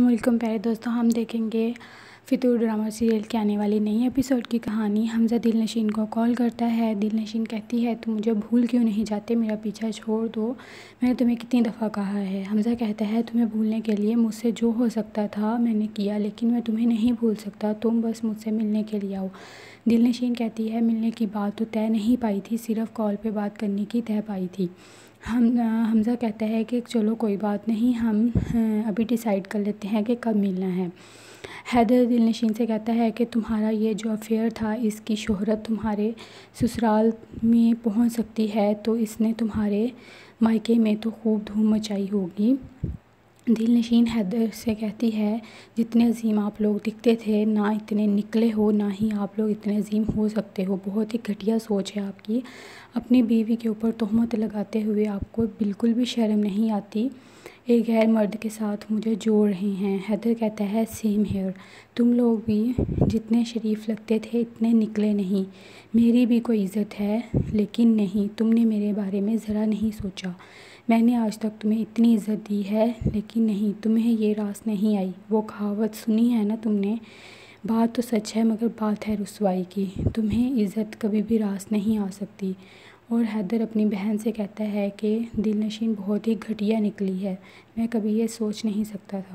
वालेकुम प्यारे दोस्तों हम देखेंगे फितूर ड्रामा सीरियल के आने वाली नई एपिसोड की कहानी, हमजा दिल नशीन को कॉल करता है। दिल नशीन कहती है, तुम मुझे भूल क्यों नहीं जाते? मेरा पीछा छोड़ दो। मैंने तुम्हें कितनी दफ़ा कहा है। हमजा कहता है, तुम्हें भूलने के लिए मुझसे जो हो सकता था, मैंने किया, लेकिन मैं तुम्हें नहीं भूल सकता। तुम बस मुझसे मिलने के लिए आओ। दिल नशीन कहती है, मिलने की बात तो तय नहीं पाई थी, सिर्फ़ कॉल पर बात करने की तय पाई थी। हम, हमज़ा कहता है कि, चलो, कोई बात नहीं, हम अभी डिसाइड कर लेते हैं कि कब मिलना है। हैदर दिल नशीन से कहता है कि तुम्हारा ये जो अफेयर था, इसकी शोहरत तुम्हारे ससुराल में पहुँच सकती है तो इसने तुम्हारे मायके में तो खूब धूम मचाई होगी। दिल नशीन हैदर से कहती है, जितने अजीम आप लोग दिखते थे, ना इतने निकले हो, ना ही आप लोग इतने अजीम हो सकते हो। बहुत ही घटिया सोच है आपकी। अपनी बीवी के ऊपर तहमत लगाते हुए आपको बिल्कुल भी शर्म नहीं आती। एक गैर मर्द के साथ मुझे जोड़ रहे हैं। हैदर कहता है सेम हेयर तुम लोग भी जितने शरीफ लगते थे, इतने निकले नहीं। मेरी भी कोई इज़्ज़त है, लेकिन नहीं। तुमने मेरे बारे में ज़रा नहीं सोचा। मैंने आज तक तुम्हें इतनी इज़्ज़त दी है, लेकिन नहीं। तुम्हें ये रास नहीं आई। वो कहावत सुनी है ना तुमने? बात तो सच है, मगर बात है रसवाई की। तुम्हें इज़्ज़त कभी भी रास नहीं आ सकती। और हैदर अपनी बहन से कहता है कि दिल नशीन बहुत ही घटिया निकली है। मैं कभी ये सोच नहीं सकता था।